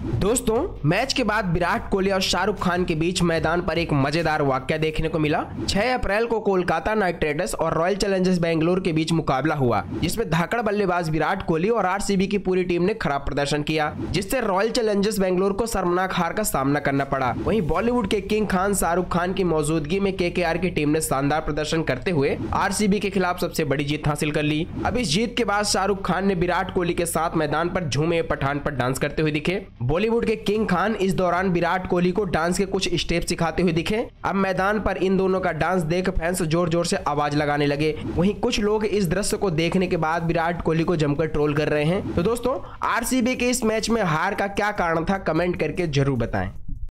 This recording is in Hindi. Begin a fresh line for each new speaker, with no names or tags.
दोस्तों, मैच के बाद विराट कोहली और शाहरुख खान के बीच मैदान पर एक मज़ेदार वाक्य देखने को मिला। 6 अप्रैल को कोलकाता नाइट राइडर्स और रॉयल चैलेंजर्स बेंगलोर के बीच मुकाबला हुआ, जिसमें धाकड़ बल्लेबाज विराट कोहली और आरसीबी की पूरी टीम ने खराब प्रदर्शन किया, जिससे रॉयल चैलेंजर्स बेंगलोर को शर्मनाक हार का सामना करना पड़ा। वही बॉलीवुड के किंग खान, शाहरुख खान की मौजूदगी में के की टीम ने शानदार प्रदर्शन करते हुए आरसीबी के खिलाफ सबसे बड़ी जीत हासिल कर ली। अब इस जीत के बाद शाहरुख खान ने विराट कोहली के साथ मैदान पर झूमे पठान पर डांस करते हुए दिखे। बॉलीवुड के किंग खान इस दौरान विराट कोहली को डांस के कुछ स्टेप सिखाते हुए दिखे। अब मैदान पर इन दोनों का डांस देख फैंस ज़ोर ज़ोर से आवाज़ लगाने लगे। वहीं कुछ लोग इस दृश्य को देखने के बाद विराट कोहली को जमकर ट्रोल कर रहे हैं। तो दोस्तों, आरसीबी के इस मैच में हार का क्या कारण था, कमेंट करके ज़रूर बताएँ।